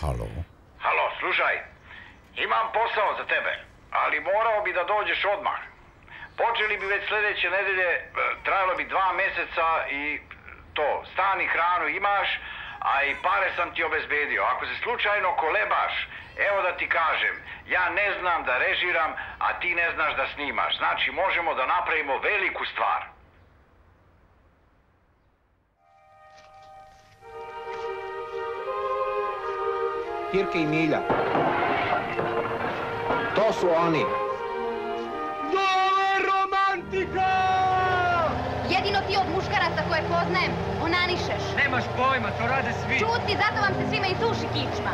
Halo? Halo, slušaj, imam posao za tebe, ali morao bi da dođeš odmah. Počeli bi već sljedeće nedelje, e, trajalo bi dva mjeseca i to, stan i hranu imaš, a i pare sam ti obezbedio. Ako se slučajno kolebaš, evo da ti kažem, ja ne znam da režiram, a ti ne znaš da snimaš. Znači, možemo da napravimo veliku stvar. Kirke i Milja. To su oni. Dole romantika! Jedino ti od muškaraca koje poznajem, onanišeš. Nemaš pojma, to rade svi. Čuti, zato vam se svima i suši kičma.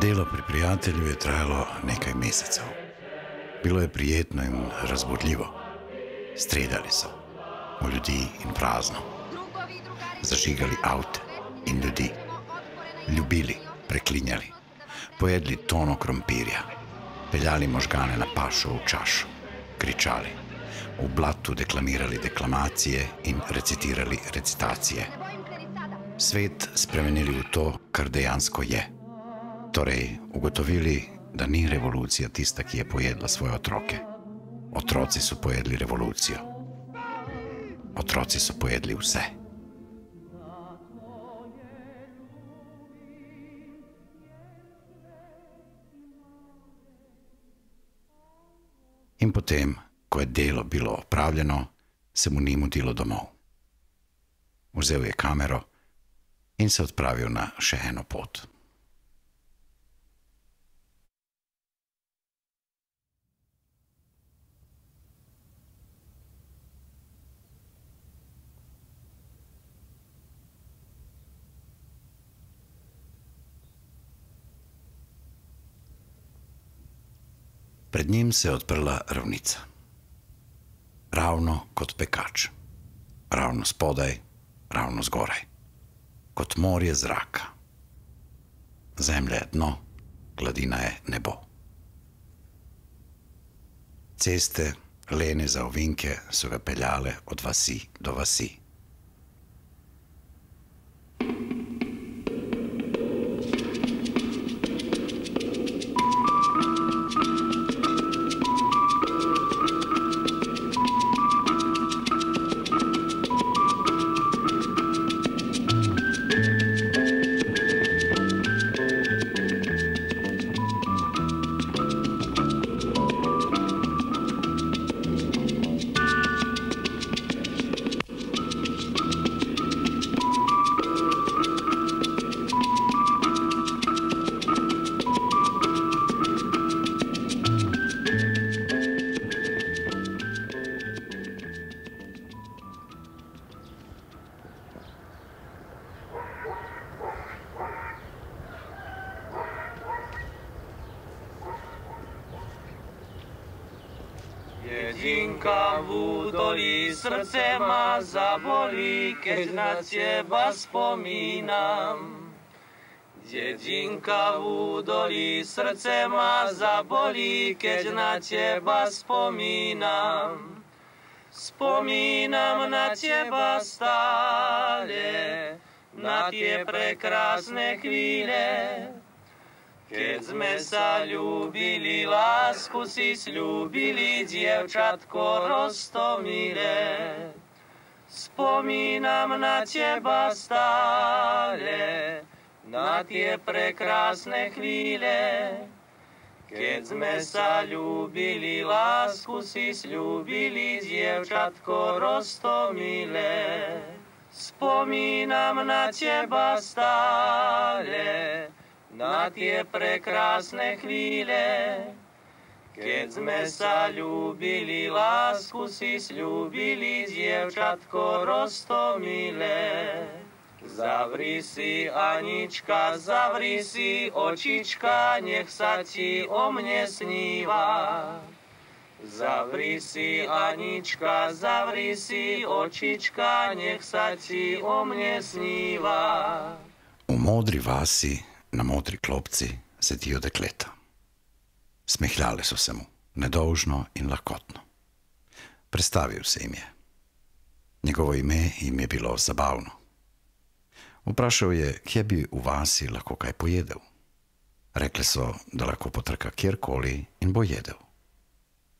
Delo pri prijatelju je trajalo nekaj mesecev. Bilo je prijetno in razbudljivo. Streljali so v ljudi in prazno. Zažigali avte in ljudi. Ljubili, preklinjali, pojedli tono krompirja, peljali možgane na pašo v čašo, kričali, v blatu deklamirali deklamacije in recitirali recitacije. Svet spremenili v to, kar dejansko je. Torej, ugotovili, da ni revolucija tista, ki je pojedla svoje otroke. Otroci so pojedli revolucijo. Otroci so pojedli vse. In potem, ko je delo bilo opravljeno, se mu ni mudilo domov. Vzel je kamero in se odpravil na še eno pot. Pred njim se je odprla ravnica. Ravno kot pekač, ravno spodaj, ravno zgoraj, kot morje zraka. Zemlja je dno, gladina je nebo. Ceste, lene za ovinke, so ga peljale od vasi do vasi. Srdce ma zabolí, keď na teba spomínam. Spomínam na teba stále, na tie prekrásne chvíle, keď sme sa ľúbili, lásku si slúbili, dievčatko roztomilé. Spomínam na teba stále, na tie prekrásne chvíle, keď sme sa ľúbili, lásku si slúbili, dievčatko roztomilé. Spomínam na teba stále, na tie prekrásne chvíle, keď sme sa ľúbili, lásku si slúbili, dievčatko roztomilé. Zavri si, Anička, zavri si očička, nech sa ti o mne sníva. Zavri si, Anička, zavri si očička, nech sa ti o mne sníva. V modri vasi, na modri klopci, sedijo dekleta. Smehljale so se mu, nedolžno in lahkotno. Predstavil se jim je. Njegovo ime jim je bilo zabavno. Vprašal je, kje bi v vasi lahko kaj pojedel. Rekli so, da lahko potrka kjerkoli in bo jedel.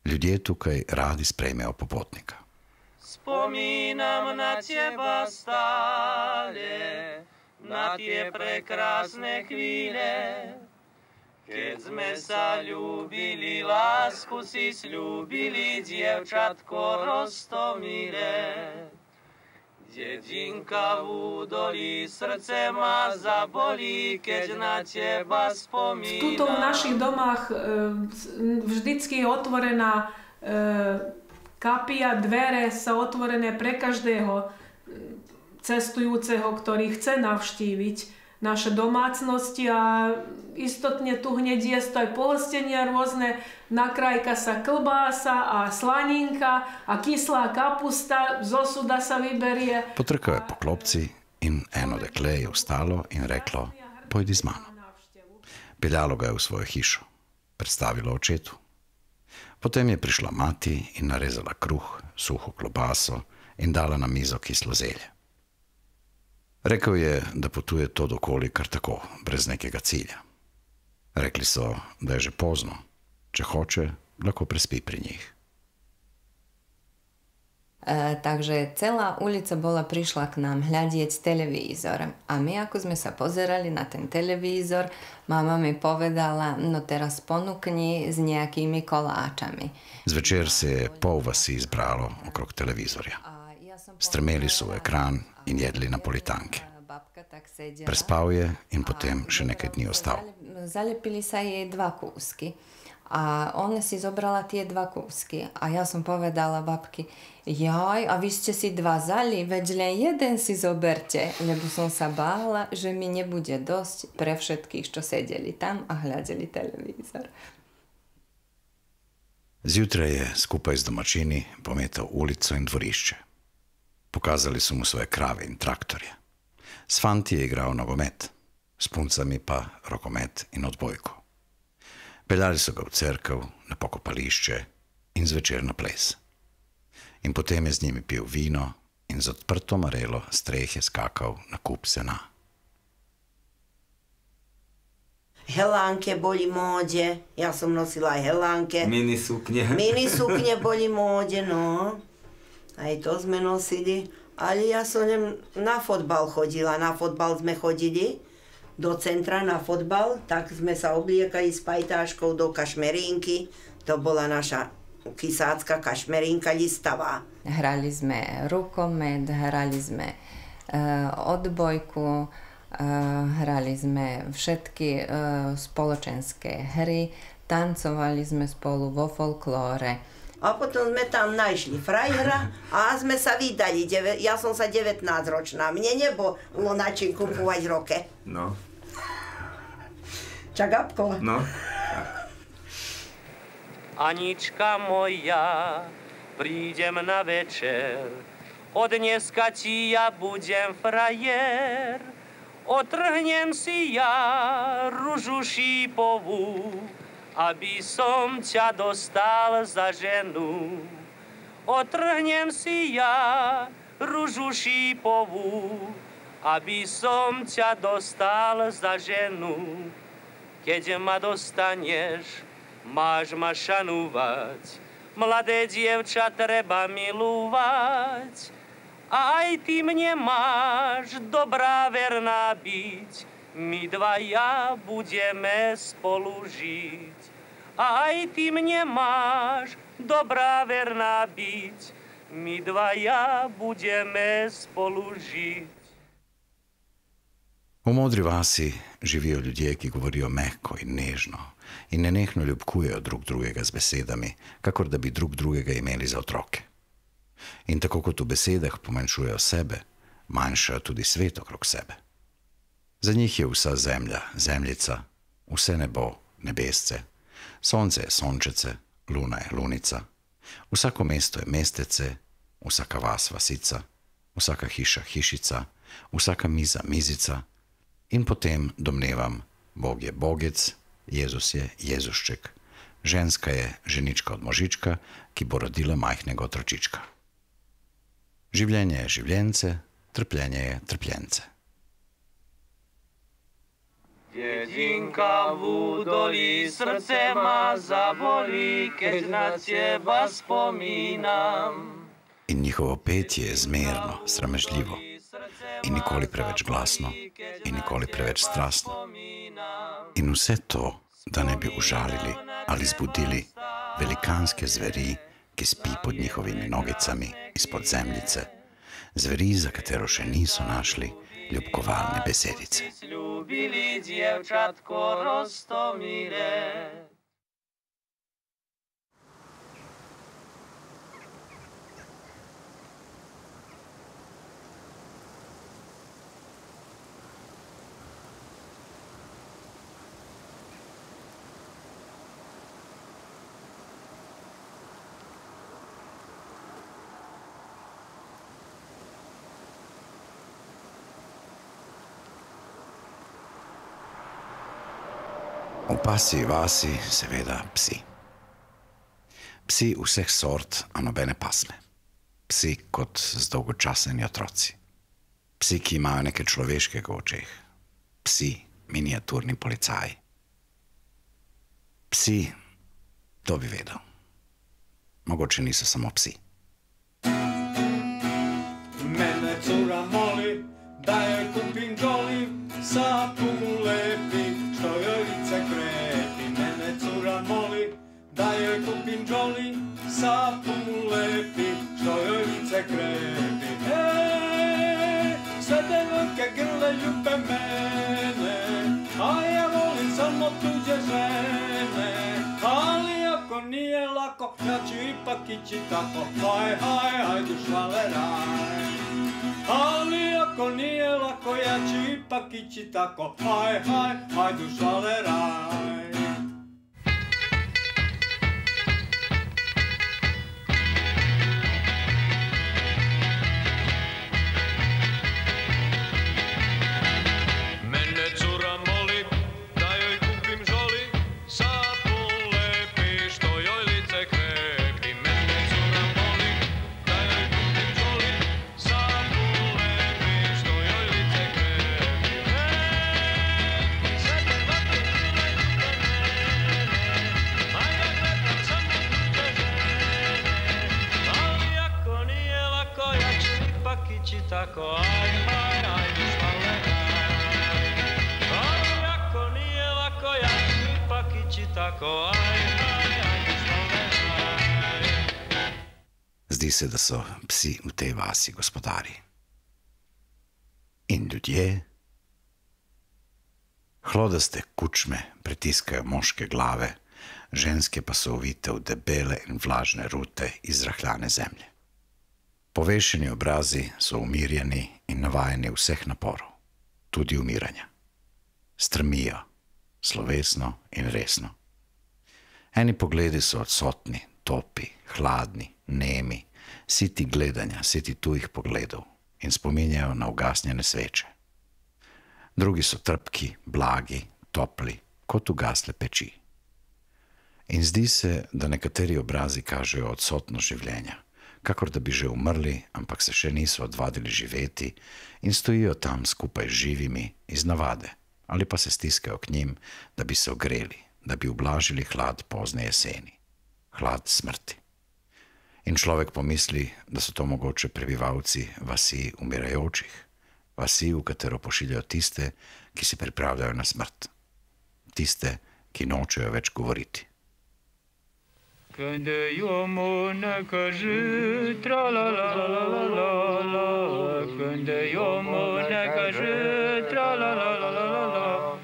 Ljudje tukaj radi sprejmejo popotnika. Spominam na teba stale, na tie prekrásne chvíle, keď sme sa ľúbili, lásku si slúbili, dievčatko rostomilé. Dedinka v údolí, srdce ma zabolí, keď na teba spomínam. Tuto v našich domách e, vždycky je otvorená e, kapia, dvere sa otvorené pre každého e, cestujúceho, ktorý chce navštíviť naše domácnosti a istotne tu hneď je to aj pohostenia rôzne, nakrajka sa klbása a slaninka a kyslá kapusta, z osuda sa vyberie. Potrkal je po klopci in eno dekle je vstalo in reklo, pojdi z mano. Peljalo ga je v svojo hišo, predstavilo očetu. Potem je prišla mati in narezala kruh, suho klobaso in dala na mizo kislo zelje. Rekel je, da potuje to dokoli kar tako, brez nekega cilja. Rekli so, da je že pozno, če hoče, lahko prespi pri njih. E, takže celá ulica bola prišla k nám hľadieť televízor. A my ako sme sa pozerali na ten televízor, mama mi povedala, no teraz ponukni s nejakými koláčami. Zvečer se je pol vasi zbralo okrog televizorja. Strmeli so v ekran in jedli napolitanke. Prespal je in potem še nekaj dni ostal. Zalepili sa jej dva kúsky. A ona si zobrala tie dva kúsky. A ja som povedala babky, jaj, a vy ste si dva zali, veď len jeden si zoberte, lebo som sa bála, že mi nebude dosť pre všetkých, čo sedeli tam a hľadeli televízor. Zjutraj je skupaj z domačini pometal ulico in dvorišče. Pokazali so mu svoje krave in traktorje. S fanti je igral nogomet, s puncami pa rokomet in odbojko. Peljali so ga v cerkev, na pokopališče in zvečer na ples. In potem je z njimi pil vino in z odprto marelo strehe skakal na kup sena. Helánke boli móde, ja som nosila aj helánke. Mini sukne. Mini sukne boli móde, no. Aj to sme nosili. Ale ja som na fotbal chodila, na fotbal sme chodili do centra na fotbal, tak sme sa obliekali s pajtáškou do kašmerínky. To bola naša kysácka kašmerínka listavá. Hrali sme rukomet, hrali sme uh, odbojku, uh, hrali sme všetky uh, spoločenské hry, tancovali sme spolu vo folklóre. A potom sme tam našli frajera a sme sa vydali. Ja som sa 19 ročná. Mne nebolo na čím kupovať roke. No. Čagapko? No. Anička moja, prídem na večer, od dneska ti ja budem frajer. Otrhnem si ja ružu šípovú, aby som ťa dostal za ženu. Otrhnem si ja ružu šípovú, aby som ťa dostal za ženu. Keď ma dostaneš, máš ma šanúvať, mladé dievča treba milúvať. A aj ty mne máš dobrá verná byť, my dvaja budeme spolu žiť. A aj ty mne máš dobrá verná byť, my dvaja budeme spolu žiť. V modri vasi živijo ljudje, ki govorijo mehko in nežno in nenehno ljubkujejo drug drugega z besedami, kakor da bi drug drugega imeli za otroke. In tako kot v besedah pomanjšujejo sebe, manjšajo tudi svet okrog sebe. Za njih je vsa zemlja, zemljica, vse nebo, nebesce, sonce je sončece, luna je lunica, vsako mesto je mestece, vsaka vas vasica, vsaka hiša hišica, vsaka miza mizica in potem domnevam, Bog je bogec, Jezus je Jezušček, ženska je ženička od možička, ki bo rodila majhnega otročička. Življenje je življence, trpljenje je trpljence. Jedinka v udoli srce ma zaboli, keď na teba spominam. In njihovo petje je zmerno, sramežljivo, in nikoli preveč glasno, in nikoli preveč strastno. In vse to, da ne bi užalili ali zbudili velikanske zveri, ki spi pod njihovimi nogicami izpod zemljice, zveri, za katero še niso našli ljubkovalne besedice. Ljubili djevčatko Rostomire. V pasji vasi, seveda, psi. Psi vseh sort, a nobene pasme. Psi kot zdolgočaseni otroci. Psi, ki imajo nekaj človeškega v očeh. Psi, miniaturni policaji. Psi, to bi vedel. Mogoče niso samo psi. Mene cura moli da joj kupim doli sapun lepi što da joj kupim doli sapun lepi što joj lice krepi. Ej, sve devojke grle ljube mene, a ja volim samo tuđe žene. Ali ako nije lako, ja ću ipak ići tako. Haj, haj, hajdu švaleraj. Ali ako nije lako, ja ću ipak ići tako. Haj, haj, hajdu švaleraj. Ću ipak ići tako Aj, aj, ajde švaleraj Ali ako nije lako, ja ću ipak ići tako, aj, aj. Zdi se, da so psi v tej vasi gospodari. In ljudje, hlodaste kučme pritiskajo moške glave, ženske pa so ovite v debele in vlažne rute iz rahljane zemlje. Povešeni obrazi so umirjeni in navajeni vseh naporov, tudi umiranja. Strmijo, slovesno in resno. Eni pogledi so odsotni, topi, hladni, nemi, siti gledanja, siti tujih pogledov in spominjajo na ugasnjene sveče. Drugi so trpki, blagi, topli, kot ugasle peči. In zdi se, da nekateri obrazi kažejo odsotnost življenja, kakor da bi že umrli, ampak se še niso odvadili živeti in stojijo tam skupaj z živimi iz navade, ali pa se stiskajo k njim, da bi se ogreli, da bi ublažili hlad pozne jeseni, hlad smrti. In človek pomisli, da so to mogoče prebivalci vasi umirajočih, vasi, v katero pošiljajo tiste, ki se pripravljajo na smrt, tiste, ki nočejo več govoriti. Când eu mânecă și tra la la la la la la Când eu mânecă și tra la la la la la la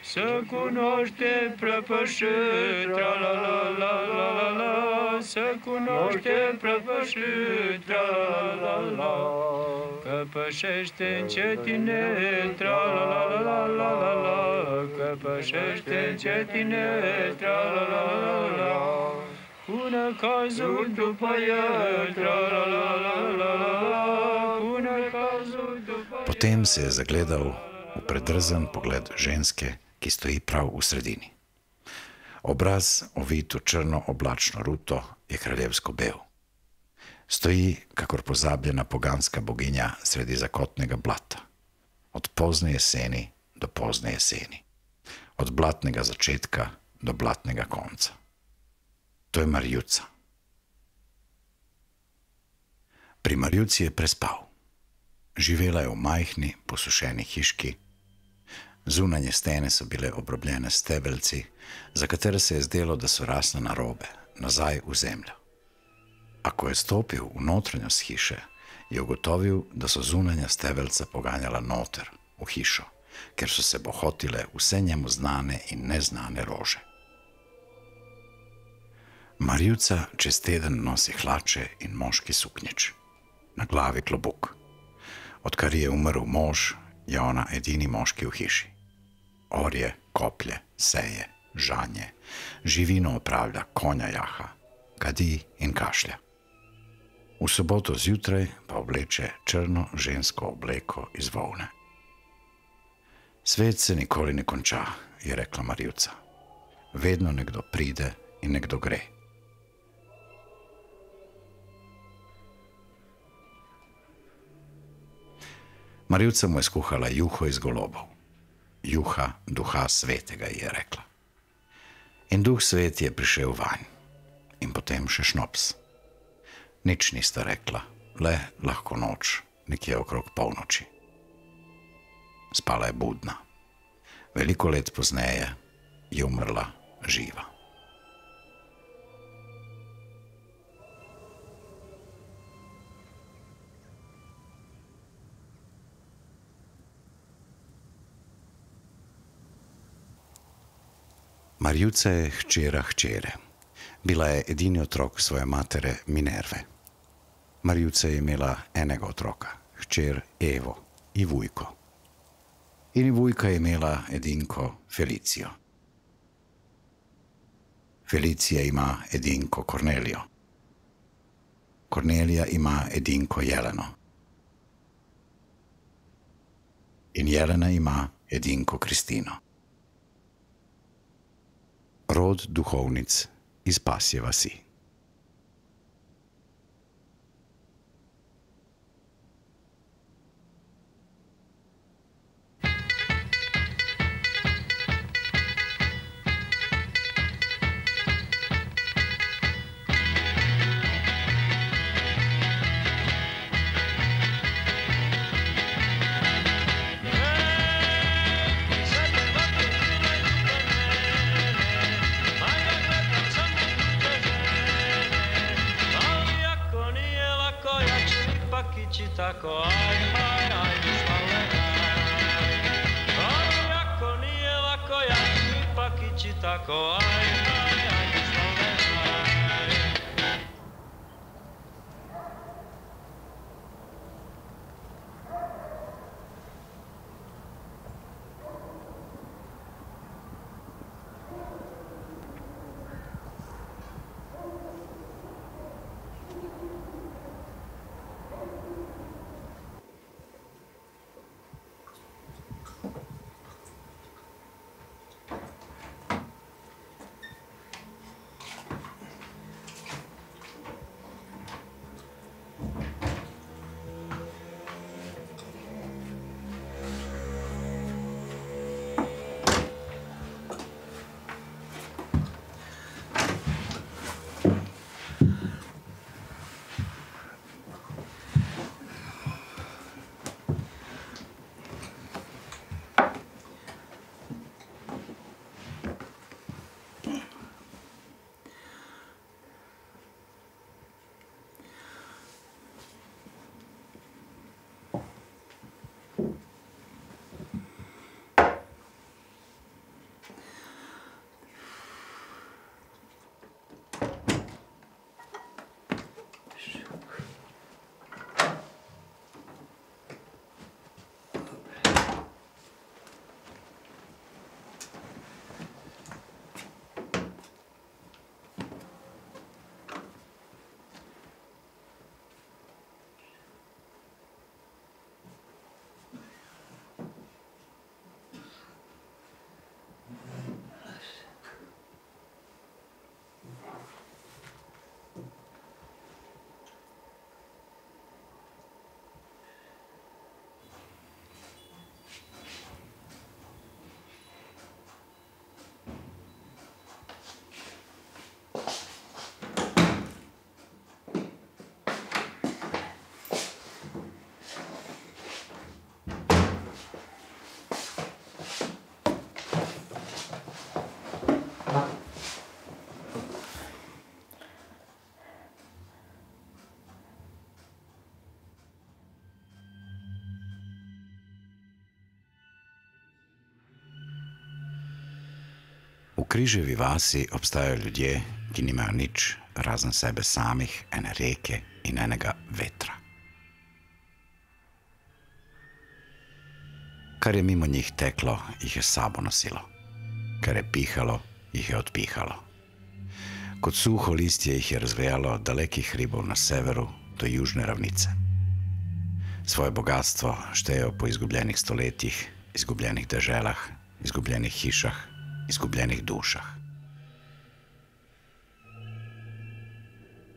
Să cunoaște prăpășit tra la la la la la la Să cunoaște prăpășit tra la la la Că pășește încetine tra la la la la la la la Că pășește încetine tra la la la la la Pune cazul după el, tra-la-la-la-la-la, pune cazul după Potem se je zagledal v predrzen pogled ženske, ki stoji prav v sredini. Obraz, ovit v črno oblačno ruto, je kraljevsko bel. Stoji kakor pozabljena poganska boginja sredi zakotnega blata. Od pozne jeseni do pozne jeseni. Od blatnega začetka do blatnega konca. To je Marjuca. Pri Marjuci je prespal. Živela je v majhni, posušeni hiški. Zunanje stene so bile obrobljene s stebelci, za katere se je zdelo, da so rasle na robe, nazaj v zemljo. A ko je stopil v notranjost hiše, je ugotovil, da so zunanja stebelca poganjala noter, v hišo, ker so se bohotile vse njemu znane in neznane rože. Marjuca čez teden nosi hlače in moški suknjič, na glavi klobuk. Odkar je umrl mož, je ona edini moški v hiši. Orje, koplje, seje, žanje, živino opravlja, konja jaha, kadi in kašlja. V soboto zjutraj pa obleče črno žensko obleko iz volne. Svet se nikoli ne konča, je rekla Marjuca. Vedno nekdo pride in nekdo gre. Marjuca mu je skuhala juho iz golobov. Juha duha svetega, je rekla. In duh svet je prišel vanj. In potem še šnops. Nič nista rekla, le lahko noč, nekje okrog polnoči. Spala je budna. Veliko let pozneje je umrla živa. Marjuca je hčera hčere. Bila je edini otrok svoje matere Minerve. Marjuca je imela enega otroka, hčer Evo in Vujko. In Vujka je imela edinko Felicijo. Felicija ima edinko Kornelijo. Kornelija ima edinko Jeleno. In Jelena ima edinko Kristino. Rod duhovnic iz pasje vasi. Križevi vasi obstajajo ljudje, ki nimajo nič razen sebe samih, ene reke in enega vetra. Kar je mimo njih teklo, jih je sabo nosilo, kar je pihalo, jih je odpihalo. Kot suho listje jih je razvejalo od dalekih hribov na severu do južne ravnice. Svoje bogatstvo štejejo po izgubljenih stoletjih, izgubljenih deželah, izgubljenih hišah, izgubljenih dušah.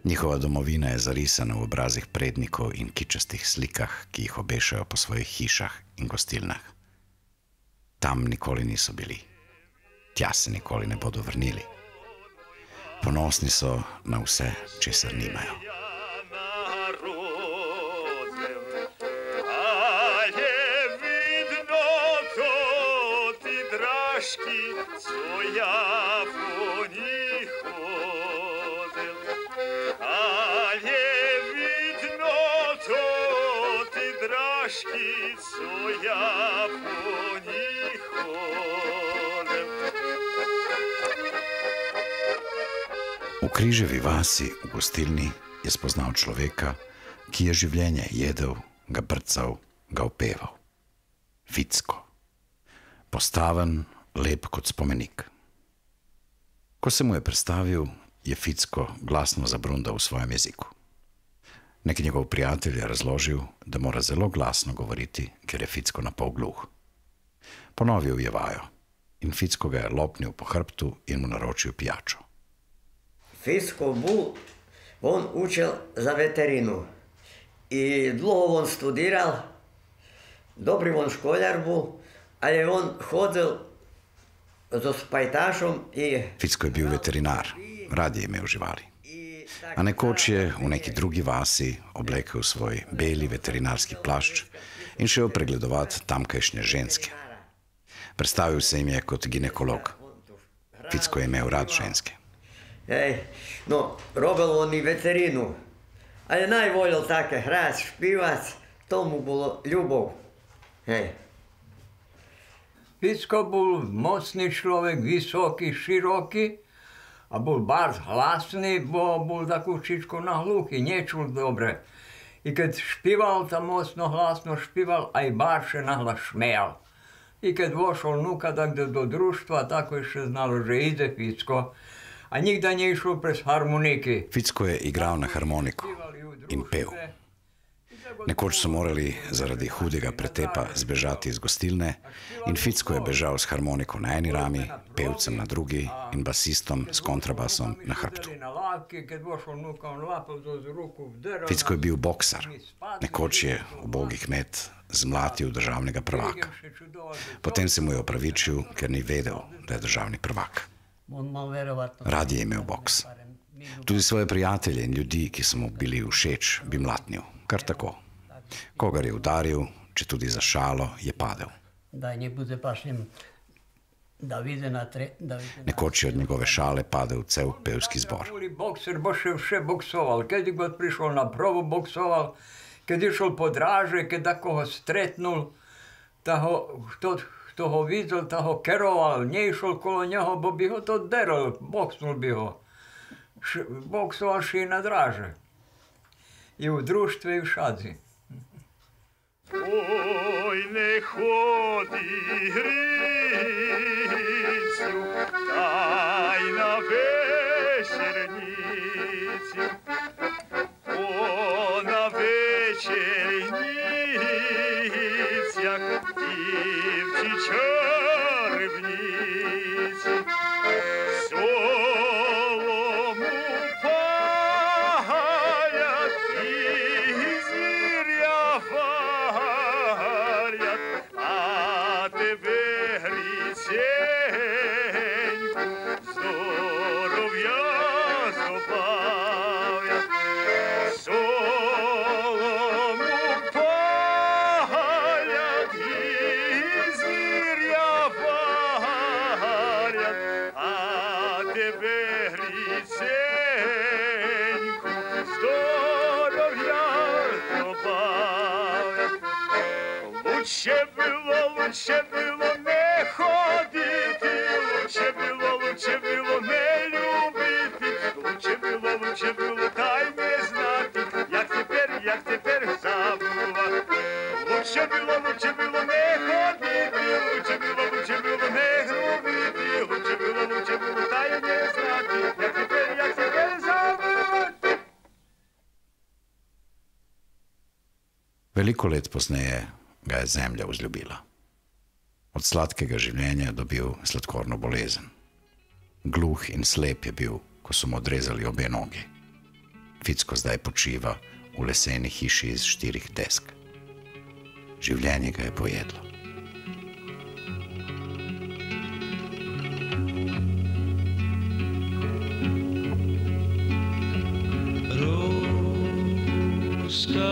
Njihova domovina je zarisana v obrazih prednikov in kičastih slikah, ki jih obešajo po svojih hišah in gostilnah. Tam nikoli niso bili, tja se nikoli ne bodo vrnili. Ponosni so na vse, česar nimajo. Co ja po nich chodzę. V križevi vasi v gostilni je spoznal človeka, ki je življenje jedel, ga brcal, ga opeval. Vicko. Postaven, lep kot spomenik. Ko se mu je predstavil, je Ficko glasno zabrundal v svojem jeziku. Nek njegov prijatelj je razložil, da mora zelo glasno govoriti, ker je Ficko na pol gluh. Ponovil je vajo in Ficko ga je lopnil po hrbtu in mu naročil pijačo. Fisko Bul, on učil za veterinu. I dlouho on studiral, dobri on školjar bol, ali je on hodil so spajtašom i Ficko je bil veterinar, rad je imel živali. A nekoč je v neki drugi vasi oblekel svoj beli veterinarski plašč in šel pregledovati tamkajšnje ženske. Predstavil se jim je kot ginekolog. Ficko je imel rad ženske. Ej, no, robil on i veterinu. Ali najvolil take hrast, špivac, to mu bilo ljubov. Hej. Ficko bol mocný človek, vysoký, široký a bol bardzo hlasný, bo bol takú čičku na hluchy, nečul dobre. I keď špival, tam mocno hlasno špival, aj barše nahlas šmejal. I keď vošol nuka takde do društva, tako ešte znalo, že ide Ficko. A nikda nie išlo prez harmoniki. Ficko je igral na harmoniku in pel. Nekoč so morali zaradi hudega pretepa zbežati iz gostilne in Ficko je bežal s harmoniko na eni rami, pevcem na drugi in basistom s kontrabasom na hrbtu. Ficko je bil boksar. Nekoč je ubogi kmet zmlatil državnega prvaka. Potem se mu je opravičil, ker ni vedel, da je državni prvak. Rad je imel boks. Tudi svoje prijatelje in ljudi, ki so mu bili všeč, bi mlatnil. Kar tako. Kogar je udaril, če tudi za šalo, je padel. da ne bude baš njim da vide na tre, da vide na Nekoč je od njegove šale padel cel pevski zbor. Bokser, bo še vše boksoval. Kad je god prišel na probu boksoval, kad je šel po draže, kad ako ho stretnul, ta ho, videl, ta ho keroval, nie išel kolo njeho, bo bi ho to deral, boksnul bi ho. Š, boksoval še i na draže. і в дружстві, і в шаджі. Ой, не ходи грицю, та й на вечерницю. О, на вечерницях дівчичок. Лучше было, лучше было не ходити, лучше было, лучше Luče bilo ne ljubiti, luče bilo, luče bilo taj ne znati, jak teper, jak teper zabuva. Luče bilo, luče bilo ne hoditi, luče bilo, luče bilo ne grubiti, luče bilo, luče bilo taj ne znati, jak teper, jak teper zabuva. Veliko let pozneje ga je zemlja vzljubila. Od sladkega življenja je dobil sladkorno bolezen. Gluh in slep je bil, ko so mu odrezali obe nogi. Ficko zdaj počiva v leseni hiši iz štirih desk. Življenje ga je pojedlo. Ruska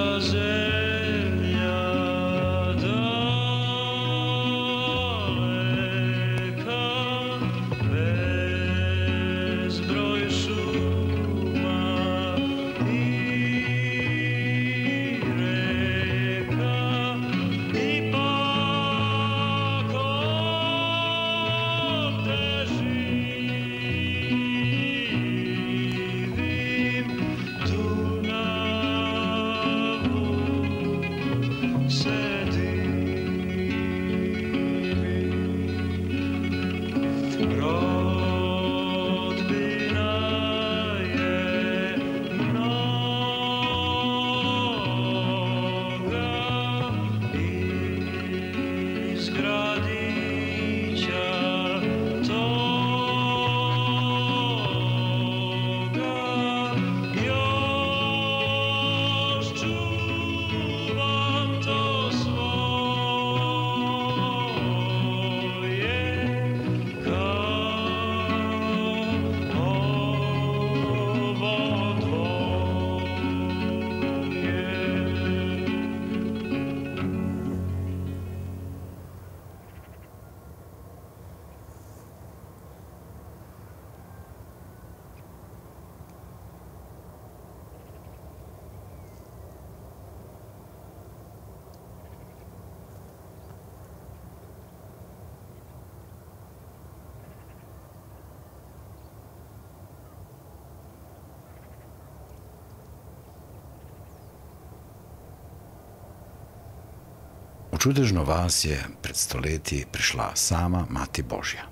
čudežno vas je pred stoletji prišla sama Mati Božja.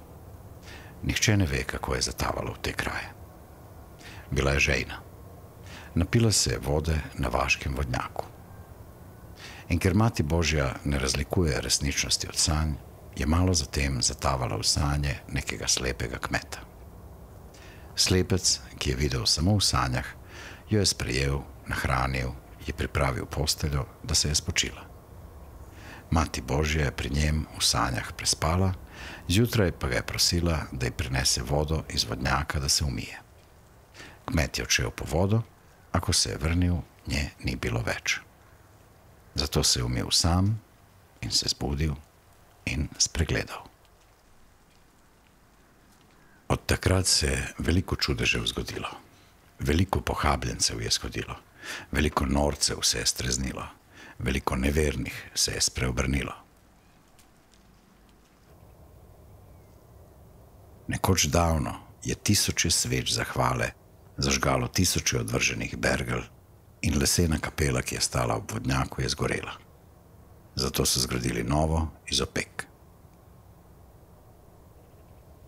Nihče ne ve, kako je zatavalo v te kraje. Bila je žejna. Napila se je vode na vaškem vodnjaku. In ker Mati Božja ne razlikuje resničnosti od sanj, je malo zatem zatavala v sanje nekega slepega kmeta. Slepec, ki je videl samo v sanjah, jo je sprejel, nahranil, ji pripravil posteljo, da se je spočila. Mati Božja je pri njem v sanjah prespala, zjutraj pa ga je prosila, da ji prinese vodo iz vodnjaka, da se umije. Kmet je odšel po vodo, a ko se je vrnil, nje ni bilo več. Zato se je umil sam in se zbudil in spregledal. Od takrat se je veliko čudežev zgodilo. Veliko pohabljencev je zgodilo, veliko norcev se je streznilo, veliko nevernih se je spreobrnilo. Nekoč davno je tisoče sveč zahvale zažgalo tisoče odvrženih bergel in lesena kapela, ki je stala ob vodnjaku, je zgorela. Zato so zgradili novo iz opek.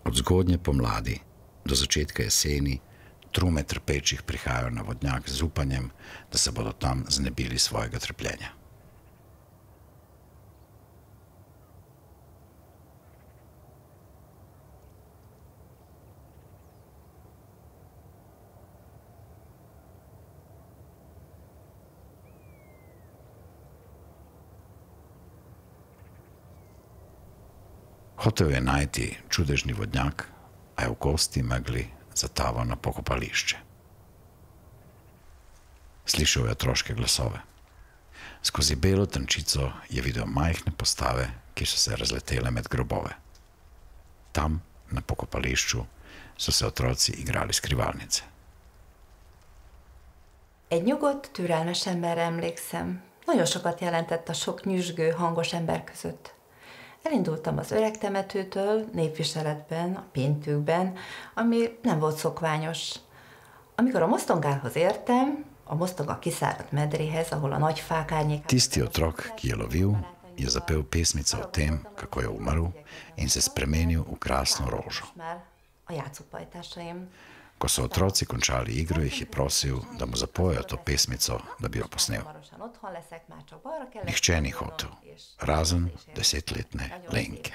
Od zgodnje pomladi do začetka jeseni trume trpečih prihajajo na vodnjak z upanjem, da se bodo tam znebili svojega trpljenja. Hotel je najti čudežni vodnjak, a je v kosti megli zataval na pokopališče. Slišal je otroške glasove. Skozi belo tančico je videl majhne postave, ki so se razletele med grobove. Tam, na pokopališču, so se otroci igrali skrivalnice. Egy nyugodt, türelmes emberre emlékszem. Nagyon sokat jelentett a sok nyüzsgő, hangos ember között. Elindultam az öreg temetőtől, népviseletben, a péntükben, ami nem volt szokványos. Amikor a mostongárhoz értem, a mostoga kiszáradt medréhez, ahol a nagy fák árnyékában... Tisti otrok, ki je lovil, je zapel pesmico o tem, kako je umrl in se spremenil v krasno rožo. A játszópajtásaim. Ko so otroci končali igro, jih je prosil, da mu zapojejo to pesmico, da bi jo posnel. Nihče ni hotel, razen desetletne Lenke.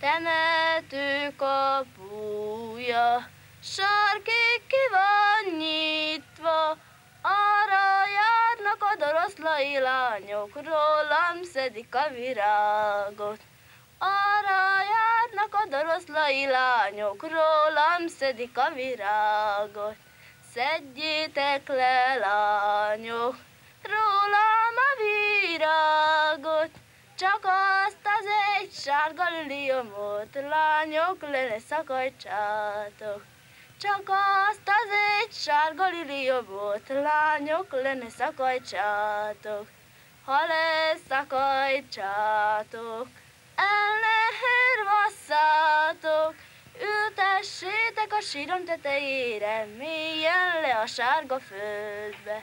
Temető kapuja, sarkék ki van nyitva, arra járnak a doroszlai lányok, rólam szedik a virágot. Arra járnak a doroszlai lányok, rólam szedik a virágot. Szedjétek le, lányok, rólam a virágot, csak azt az egy sárga liliomot, lányok, le ne. Csak azt az egy sárga liliomot, lányok, le ne szakajtsátok. Ha leszakajtsátok, el ne hervasszátok, ültessétek a sírom tetejére, mélyen le a sárga földbe.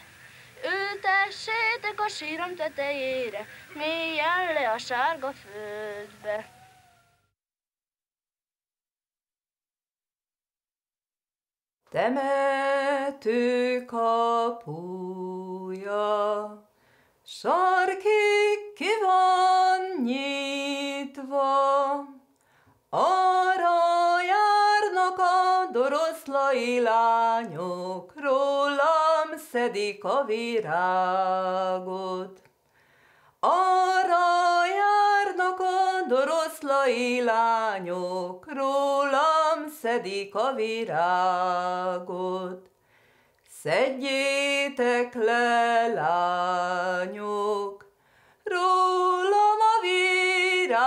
Ültessétek a sírom tetejére, mélyen le a sárga földbe. Temető kapuja, sarkig ki van nyitva, lányok, rólam szedik a virágot. Arra járnak a doroszlai lányok, rólam szedik a virágot. Szedjétek le, lányok, rólam a virágot,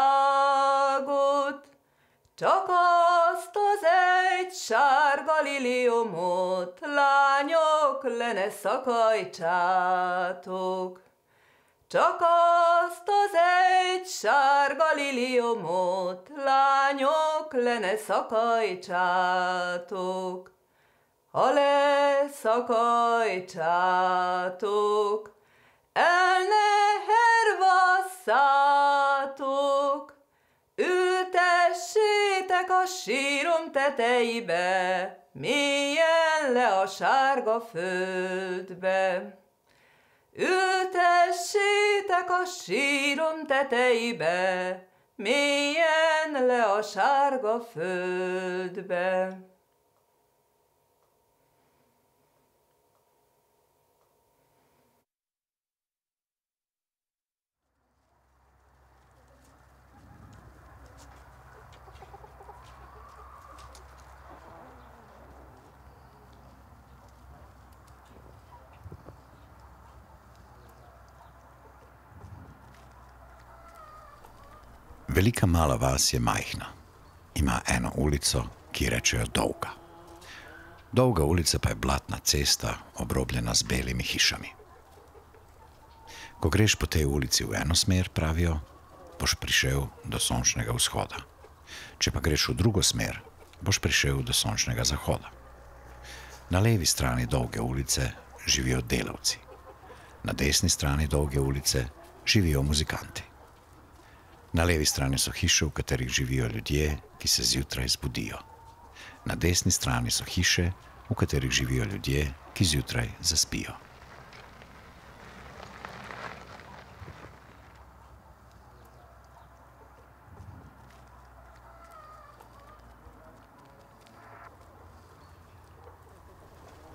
csak egy sárga liliomot, lányok, le ne szakajtsátok. Csak azt az egy sárga liliomot, lányok, le ne szakajtsátok. Ha leszakajtsátok, el ne hervasszátok, ültessétek a sírom tetejébe, mélyen le a sárga földbe. Ültessétek a sírom tetejébe, mélyen le a sárga földbe. Velika mala vas je majhna. Ima eno ulico, ki rečejo dolga. Dolga ulica pa je blatna cesta, obrobljena z belimi hišami. Ko greš po tej ulici v eno smer, pravijo, boš prišel do sončnega vzhoda. Če pa greš v drugo smer, boš prišel do sončnega zahoda. Na levi strani dolge ulice živijo delavci, na desni strani dolge ulice živijo muzikanti. Na levi strani so hiše, v katerih živijo ljudje, ki se zjutraj zbudijo. Na desni strani so hiše, v katerih živijo ljudje, ki zjutraj zaspijo.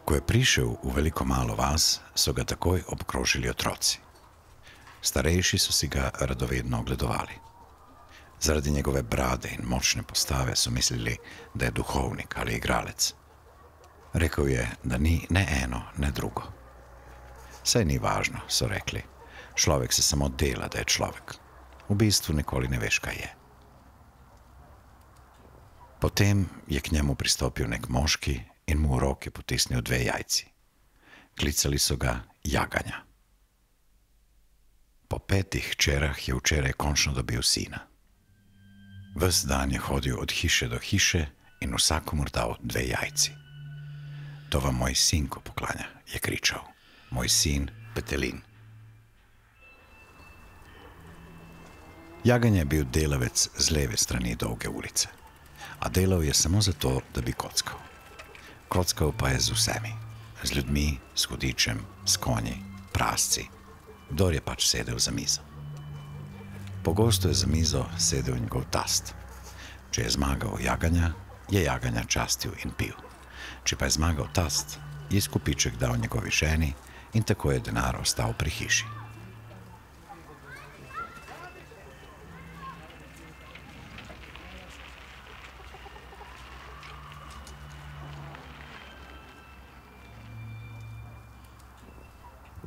Ko je prišel v veliko malo vas, so ga takoj obkrožili otroci. Starejši so si ga radovedno ogledovali. Zaradi njegove brade in močne postave so mislili, da je duhovnik ali igralec. Rekel je, da ni ne eno, ne drugo. Saj ni važno, so rekli. Človek se samo dela, da je človek. V bistvu nikoli ne veš, kaj je. Potem je k njemu pristopil nek moški in mu v roke potisnil dve jajci. Klicali so ga jaganja. Po petih hčerah je včeraj končno dobil sina. Ves dan je hodil od hiše do hiše in vsakomur dal dve jajci. To vam moj sinko poklanja, je kričal. Moj sin Petelin. Jagan je bil delavec z leve strani dolge ulice, a delal je samo zato, da bi kockal. Kockal pa je z vsemi, z ljudmi, s hudičem, s konji, prasci, kdor je pač sedel za mizo. Pogosto je za mizo sedel njegov tast. Če je zmagal jaganja, je jaganja častil in pil. Če pa je zmagal tast, je skupiček dal njegovi ženi in tako je denar ostal pri hiši.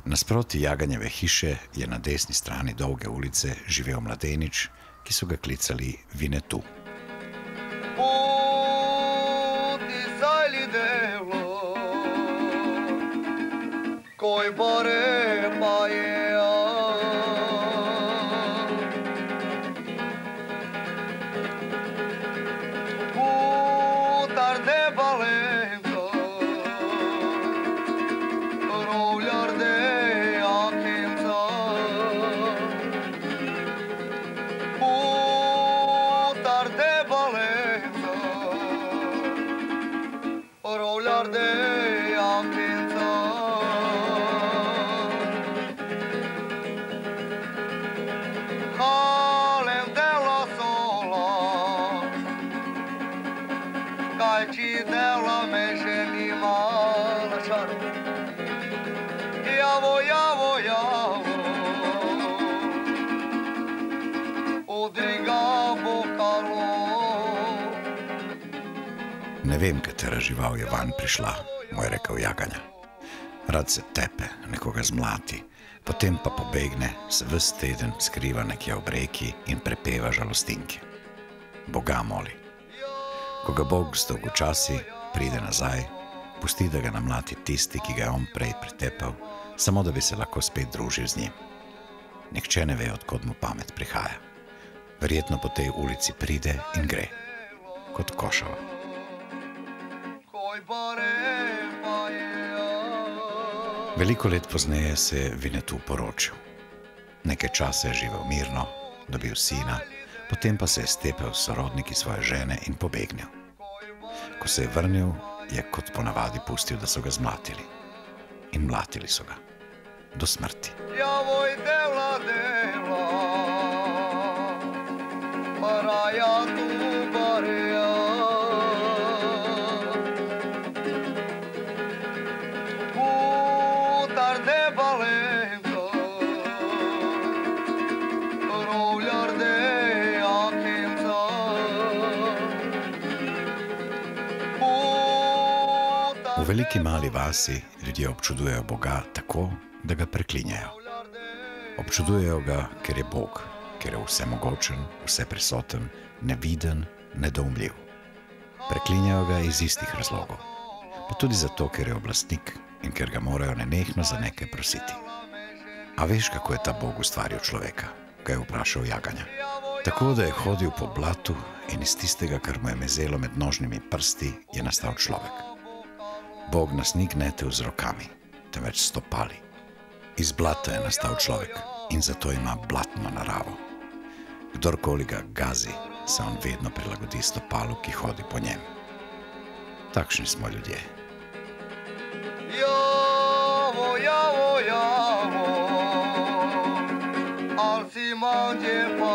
Nasproti jaganjeve hiše je na desni strani dolge ulice živel mladenič, ki so ga klicali Vinetu. Koj bare pa je žival je van prišla, mu je rekel jaganja. Rad se tepe, nekoga zmlati, potem pa pobegne, se ves teden skriva nekje v reki in prepeva žalostinke. Boga moli. Ko ga Bog zdolgočasi, pride nazaj, pusti, da ga namlati tisti, ki ga je on prej pretepal, samo da bi se lahko spet družil z njim. Nihče ne ve, odkot mu pamet prihaja. Verjetno po tej ulici pride in gre, kot košava. Veliko let pozneje se je Vinetu poročil. Nekaj časa je živel mirno, dobil sina, potem pa se je stepel s sorodniki svoje žene in pobegnil. Ko se je vrnil, je kot ponavadi pustil, da so ga zmlatili. In mlatili so ga. Do smrti. Javo i veliki mali vasi ljudje občudujejo Boga tako, da ga preklinjajo. Občudujejo ga, ker je Bog, ker je vsemogočen, vseprisoten, neviden, nedoumljiv. Preklinjajo ga iz istih razlogov, pa tudi zato, ker je oblastnik in ker ga morajo nenehno za nekaj prositi. A veš, kako je ta Bog ustvaril človeka? ga je vprašal jaganja. Tako da je hodil po blatu in iz tistega, kar mu je mezelo med nožnimi prsti, je nastal človek. Bog nas ni gnetel z rokami, temveč stopali. Iz blata je nastal človek in zato ima blatno naravo. Kdorkoli ga gazi, se on vedno prilagodi stopalu, ki hodi po njem. Takšni smo ljudje. Javo, javo, javo Al si mangi paro Puti